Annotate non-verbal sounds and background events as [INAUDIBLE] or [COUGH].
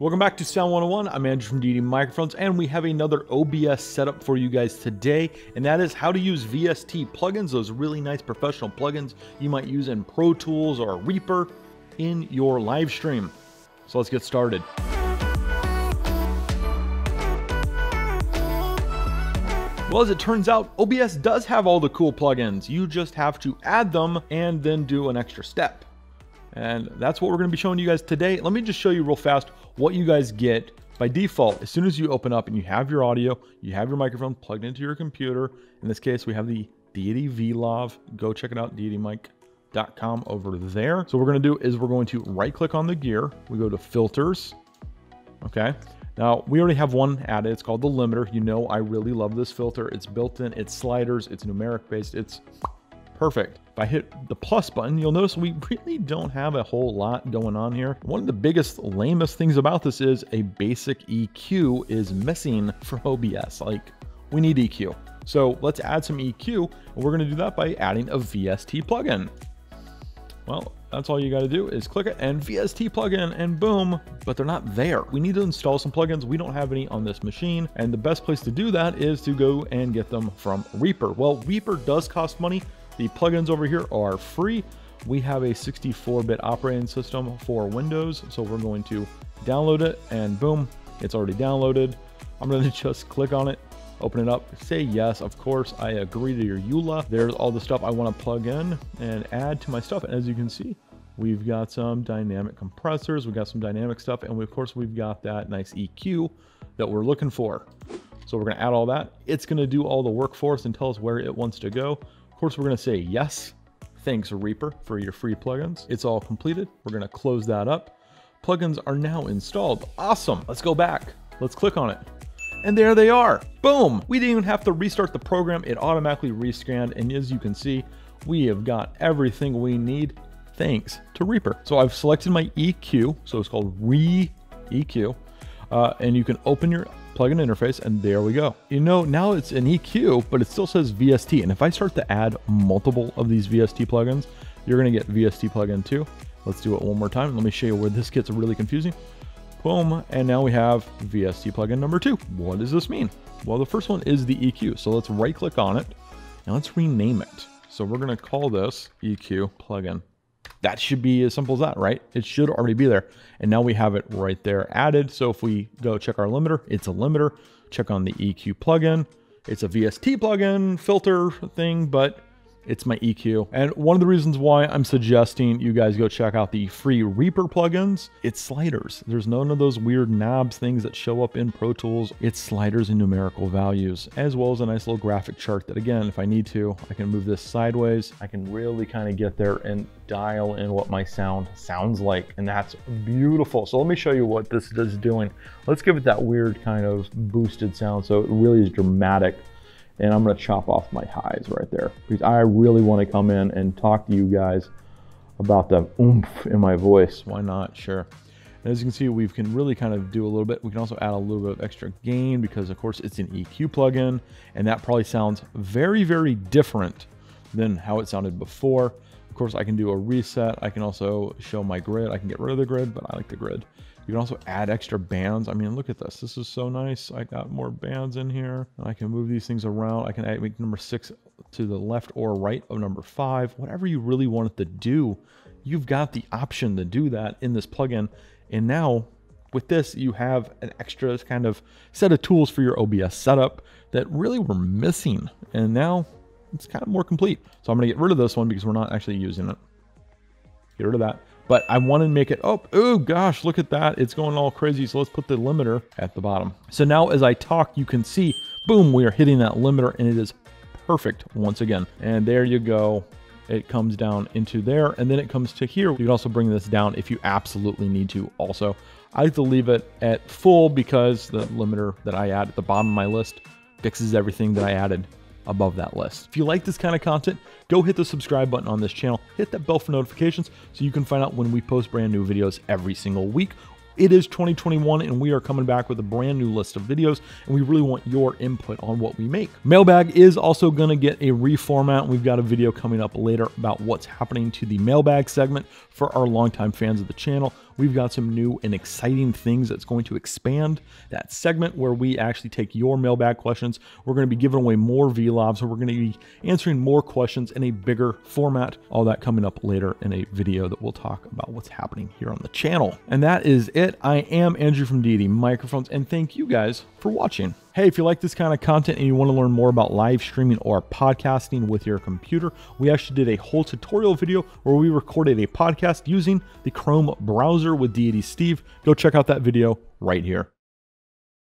Welcome back to Sound 101. I'm Andrew from Deity Microphones, and we have another OBS setup for you guys today, and that is how to use VST plugins, those really nice professional plugins you might use in Pro Tools or Reaper in your live stream. So let's get started. Well, as it turns out, OBS does have all the cool plugins. You just have to add them and then do an extra step. And that's what we're going to be showing you guys today. Let me just show you real fast what you guys get by default. As soon as you open up and you have your audio, you have your microphone plugged into your computer. In this case, we have the Deity V-Lav. Go check it out, deitymic.com over there. So what we're going to do is we're going to right click on the gear. We go to filters. Okay. Now we already have one added. It's called the limiter. You know, I really love this filter. It's built in, it's sliders, it's numeric based. It's perfect. If I hit the plus button, you'll notice we [LAUGHS] really don't have a whole lot going on here. One of the biggest, lamest things about this is a basic EQ is missing for OBS. Like, we need EQ. So let's add some EQ, and we're gonna do that by adding a VST plugin. Well, that's all you got to do is click it and VST plugin and boom, but they're not there. We need to install some plugins. We don't have any on this machine. And the best place to do that is to go and get them from Reaper. Well, Reaper does cost money. The plugins over here are free. We have a 64-bit operating system for Windows, so we're going to download it and boom, it's already downloaded. I'm going [LAUGHS] to just click on it, open it up, say yes, of course, I agree to your EULA. There's all the stuff I want to plug in and add to my stuff. And as you can see, we've got some dynamic compressors, we've got some dynamic stuff, and we, of course we've got that nice EQ that we're looking for. So we're going to add all that. It's going to do all the work for us and tell us where it wants to go course, we're going to say yes. Thanks, Reaper, for your free plugins. It's all completed. We're going to close that up. Plugins are now installed. Awesome. Let's go back. Let's click on it. And there they are. Boom. We didn't even have to restart the program. It automatically rescanned. And as you can see, we have got everything we need thanks to Reaper. So I've selected my EQ. So it's called Re EQ. Uh, and you can open your plugin interface, and there we go. You know, now it's an EQ, but it still says VST. And if I start to add multiple of these VST plugins, you're gonna get VST plugin two. Let's do it one more time. Let me show you where this gets really confusing. Boom, and now we have VST plugin number two. What does this mean? Well, the first one is the EQ. So let's right click on it and let's rename it. So we're gonna call this EQ plugin. That should be as simple as that, right? It should already be there. And now we have it right there added. So if we go check our limiter, it's a limiter. Check on the EQ plugin. It's a VST plugin filter thing, but it's my EQ. And one of the reasons why I'm suggesting you guys go check out the free Reaper plugins, it's sliders. There's none of those weird knobs things that show up in Pro Tools. It's sliders and numerical values, as well as a nice little graphic chart that again, if I need to, I can move this sideways. I can really kind of get there and dial in what my sound sounds like. And that's beautiful. So let me show you what this is doing. Let's give it that weird kind of boosted sound. So it really is dramatic and I'm gonna chop off my highs right there because I really wanna come in and talk to you guys about the oomph in my voice. Why not? Sure. And as you can see, we can really kind of do a little bit. We can also add a little bit of extra gain because of course it's an EQ plugin and that probably sounds very, very different than how it sounded before. Of course, I can do a reset. I can also show my grid. I can get rid of the grid, but I like the grid. You can also add extra bands. I mean, look at this. This is so nice. I got more bands in here. I can move these things around. I can add, make number six to the left or right of number five. Whatever you really want it to do, you've got the option to do that in this plugin. And now with this, you have an extra kind of set of tools for your OBS setup that really were missing. And now it's kind of more complete. So I'm going to get rid of this one because we're not actually using it. Get rid of that but I want to make it, oh, oh gosh, look at that. It's going all crazy. So let's put the limiter at the bottom. So now as I talk, you can see, boom, we are hitting that limiter and it is perfect once again. And there you go. It comes down into there and then it comes to here. You can also bring this down if you absolutely need to also. I like to leave it at full because the limiter that I add at the bottom of my list fixes everything that I added above that list. If you like this kind of content, go hit the subscribe button on this channel, hit that bell for notifications so you can find out when we post brand new videos every single week. It is 2021 and we are coming back with a brand new list of videos and we really want your input on what we make. Mailbag is also going to get a reformat. We've got a video coming up later about what's happening to the mailbag segment for our longtime fans of the channel. We've got some new and exciting things that's going to expand that segment where we actually take your mailbag questions. We're going to be giving away more V-Lavs, so we're going to be answering more questions in a bigger format. All that coming up later in a video that we'll talk about what's happening here on the channel. And that is it. I am Andrew from Deity Microphones, and thank you guys for watching. Hey, if you like this kind of content and you want to learn more about live streaming or podcasting with your computer, we actually did a whole tutorial video where we recorded a podcast using the Chrome browser with Deity Steve. Go check out that video right here.